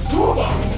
Super!